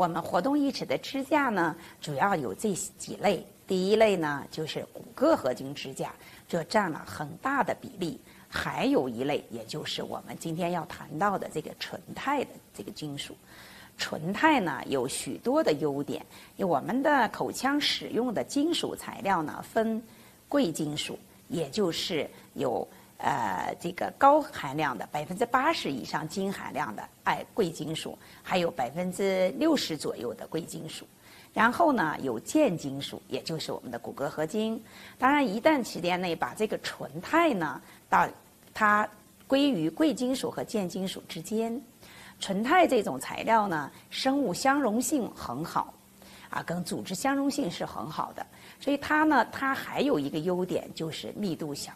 我们活动义齿的支架呢，主要有这几类。第一类呢，就是骨骼合金支架，这占了很大的比例。还有一类，也就是我们今天要谈到的这个纯钛的这个金属。纯钛呢，有许多的优点。我们的口腔使用的金属材料呢，分贵金属，也就是有呃这个高含量的百分之八十以上金含量的哎贵金属，还有百分之六十左右的贵金属。然后呢，有贱金属，也就是我们的骨骼合金。当然，一旦时间内把这个纯钛呢，到它归于贵金属和贱金属之间。纯钛这种材料呢，生物相容性很好，啊，跟组织相容性是很好的。所以它呢，它还有一个优点就是密度小。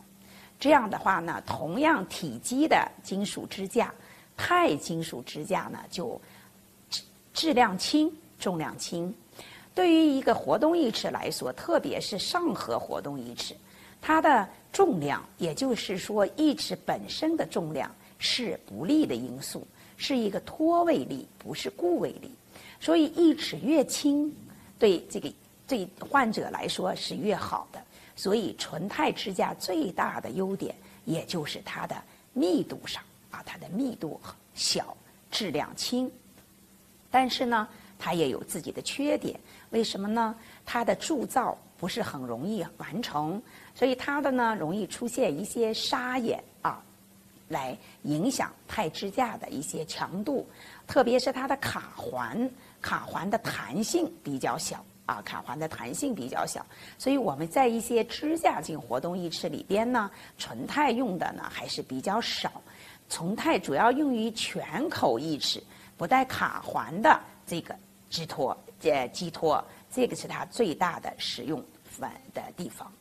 这样的话呢，同样体积的金属支架，钛金属支架呢就质质量轻，重量轻。对于一个活动义齿来说，特别是上颌活动义齿，它的重量，也就是说义齿本身的重量是不利的因素，是一个脱位力，不是固位力。所以义齿越轻，对这个对患者来说是越好的。所以纯钛支架最大的优点，也就是它的密度上啊，它的密度小，质量轻。但是呢，它也有自己的缺点。为什么呢？它的铸造不是很容易完成，所以它的呢容易出现一些沙眼啊，来影响钛支架的一些强度。特别是它的卡环，卡环的弹性比较小啊，卡环的弹性比较小，所以我们在一些支架性活动义齿里边呢，纯钛用的呢还是比较少。纯钛主要用于全口义齿，不带卡环的这个支托。呃，寄托，这个是它最大的使用范的地方。